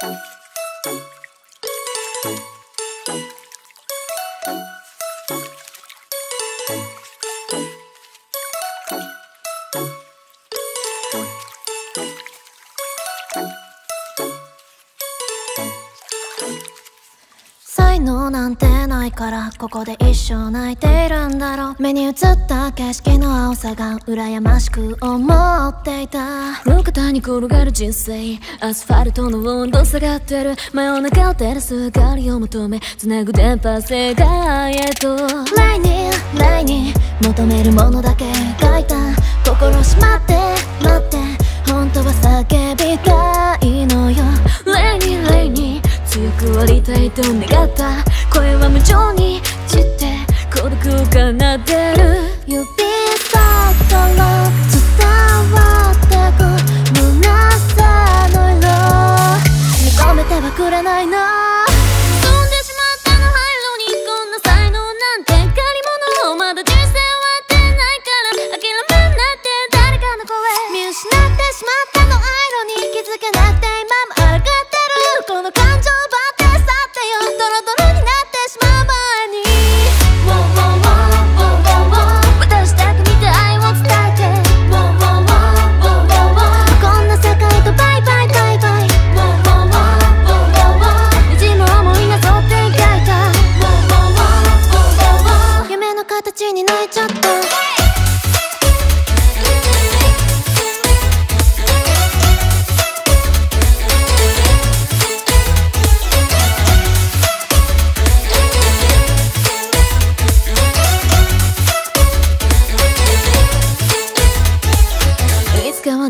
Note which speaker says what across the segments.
Speaker 1: Thank you. 能なんてないからここで一生泣いているんだろう。目に映った景色の青さが羨ましく思っていた。
Speaker 2: 路肩に転がる人生アスファルトの温度下がってる。真夜中を照らす明かりを求め繋ぐ電波世界へと。
Speaker 1: レイにレイに求めるものだけ書いた。心しまって待って
Speaker 2: く
Speaker 1: れないな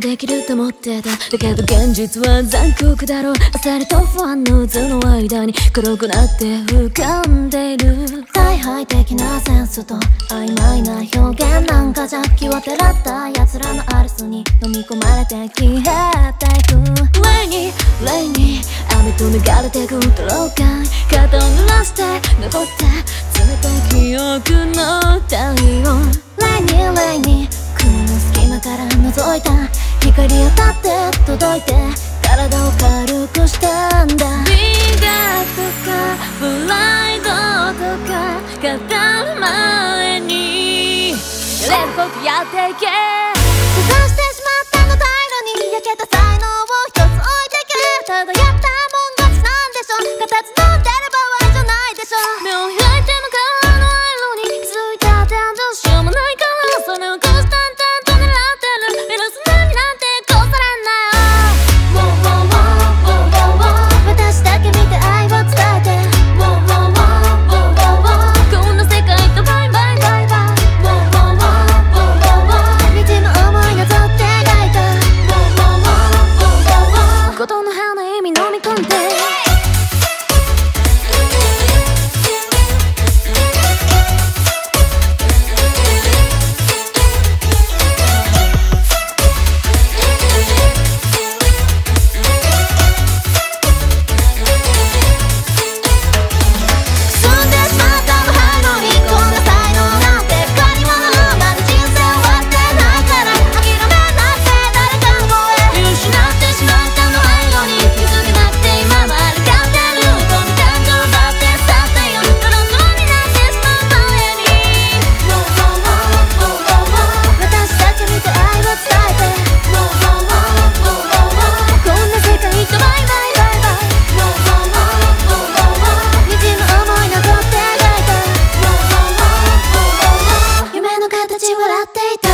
Speaker 2: できると思ってた。だけど現実は残酷だろう。あさりと不安の渦の間に黒くなって浮かんでいる。
Speaker 1: 大敗的なセンスと曖昧な表現なんかじゃ気をてらった奴らのアルスに飲み込まれて消えていく。
Speaker 2: レイにレイに雨と流れてくドロー感肩を濡らして残った冷たい記憶の太陽。
Speaker 1: レイから覗いた光当たって届いて体を軽くしたんだ。
Speaker 2: 美学とかプライドとか語る前に。レッポやっていけ。
Speaker 1: っていた